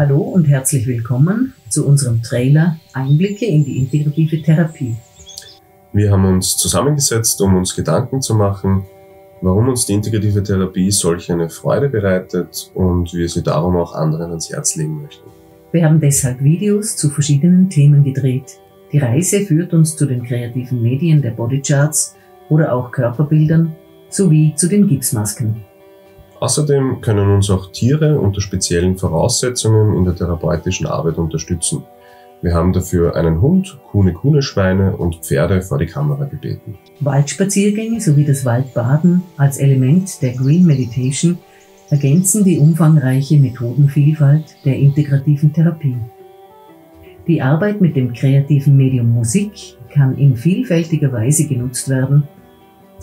Hallo und herzlich willkommen zu unserem Trailer Einblicke in die integrative Therapie. Wir haben uns zusammengesetzt, um uns Gedanken zu machen, warum uns die integrative Therapie solch eine Freude bereitet und wir sie darum auch anderen ans Herz legen möchten. Wir haben deshalb Videos zu verschiedenen Themen gedreht. Die Reise führt uns zu den kreativen Medien der Bodycharts oder auch Körperbildern sowie zu den Gipsmasken. Außerdem können uns auch Tiere unter speziellen Voraussetzungen in der therapeutischen Arbeit unterstützen. Wir haben dafür einen Hund, Kuhne Kuhne Schweine und Pferde vor die Kamera gebeten. Waldspaziergänge sowie das Waldbaden als Element der Green Meditation ergänzen die umfangreiche Methodenvielfalt der integrativen Therapie. Die Arbeit mit dem kreativen Medium Musik kann in vielfältiger Weise genutzt werden.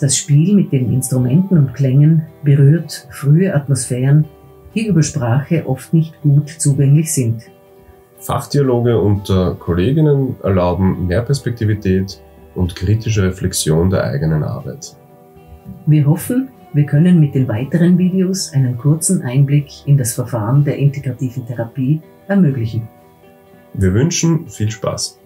Das Spiel mit den Instrumenten und Klängen berührt frühe Atmosphären, die über Sprache oft nicht gut zugänglich sind. Fachdialoge unter Kolleginnen erlauben mehr Perspektivität und kritische Reflexion der eigenen Arbeit. Wir hoffen, wir können mit den weiteren Videos einen kurzen Einblick in das Verfahren der integrativen Therapie ermöglichen. Wir wünschen viel Spaß.